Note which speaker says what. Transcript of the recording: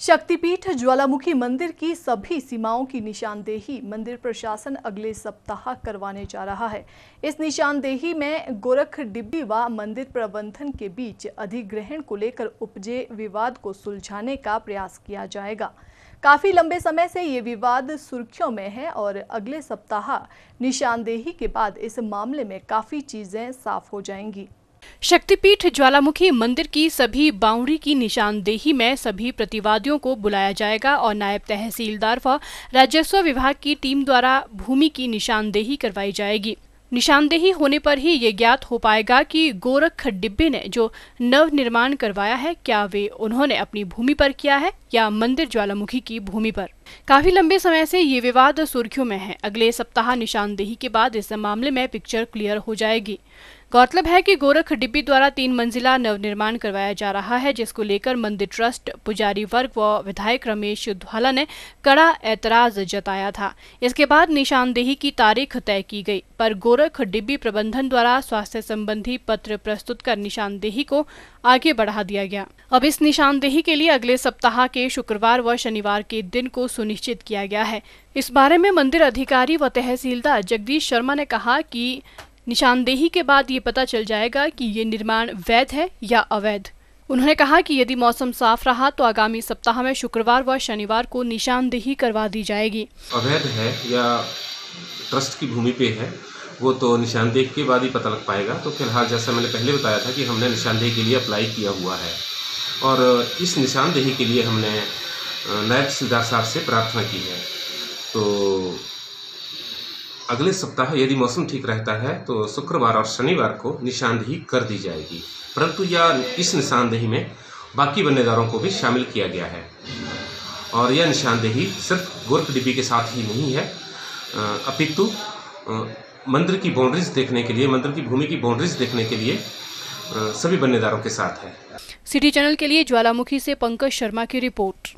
Speaker 1: शक्तिपीठ ज्वालामुखी मंदिर की सभी सीमाओं की निशानदेही मंदिर प्रशासन अगले सप्ताह करवाने जा रहा है। इस निशानदेही में गोरख डिब्बी व मंदिर प्रबंधन के बीच अधिग्रहण को लेकर उपजे विवाद को सुलझाने का प्रयास किया जाएगा। काफ़ी लंबे समय से ये विवाद सुर्खियों में है और अगले सप्ताह निशानदेही के बाद इस मामले में काफ़ी चीज़ें साफ़ हो जाएँगी।
Speaker 2: शक्तिपीठ ज्वालामुखी मंदिर की सभी बाउंड्री की निशानदेही में सभी प्रतिवादियों को बुलाया जाएगा और नायब तहसीलदार व राजस्व विभाग की टीम द्वारा भूमि की निशानदेही करवाई जाएगी। निशानदेही होने पर ही ये ज्ञात हो पाएगा कि गोरख डिब्बे ने जो नव निर्माण करवाया है, क्या वे उन्होंने अपनी भूमि पर किया है या मंदिर ज्वालामुखी की भूमि पर? काफ़ी लंबे समय से ये विवाद सुर्खियों में है। अगले सप्ताह निशानदेही के बाद इस मामले में पिक्चर क्लियर हो जाएगी। गौरतलब है कि गोरख डिब्बी द्वारा तीन मंजिला नवनिर्माण करवाया जा रहा है, जिसको लेकर मंदिर ट्रस्ट, पुजारी वर्ग व विधायक रमेश ध्वाला ने कड़ा ऐतराज जताया था। इसके बाद निशानदेही की तारीख तय की गई, पर गोरख डिब्बी प्रबंधन द्वारा स्वास्थ्य संबंधी पत्र प्रस्तुत कर निशानदेही को आगे बढ़ा दिया गया। अब इस निशानदेही के लिए अगले सप्ताह के शुक्रवार व शनिवार के दिन को सुनिश्चित किया गया है। इस बारे में मंदिर अधिकारी व तहसीलदार जगदीश शर्मा ने कहा कि निशानदेही के बाद ये पता चल जाएगा कि ये निर्माण वैध है या अवैध। उन्होंने कहा कि यदि मौसम साफ़ रहा तो आगामी सप्ताह में शुक्रवार व शनिवार को निशानदेही करवा दी जाएगी।
Speaker 3: अवैध है या ट्रस्ट की भूमि पे है, वो तो निशानदेही के बाद ही पता लग पाएगा। तो फ़िलहाल जैसा मैंने पहले बताया था कि हमने निशानदेही के लिए अप्लाई किया हुआ है। और इस निशानदेही के लिए हमने नायब तहसीलदार साहब से प्रार्थना की है। तो अगले सप्ताह यदि मौसम ठीक रहता है तो शुक्रवार और शनिवार को निशानदेही कर दी जाएगी। परंतु यह इस निशानदेही में बाकी बन्नेदारों को भी शामिल किया गया है। और यह निशानदेही सिर्फ़ गोरख डिब्बी के साथ ही नहीं है। अपितु मंदिर की बाउंड्रीज देखने के लिए, मंदिर की भूमि की बाउंड्रीज देखने के लिए सभी बन्नेदारों के साथ है।
Speaker 2: सिटी चैनल के लिए ज्वालामुखी से पंकज शर्मा की रिपोर्ट।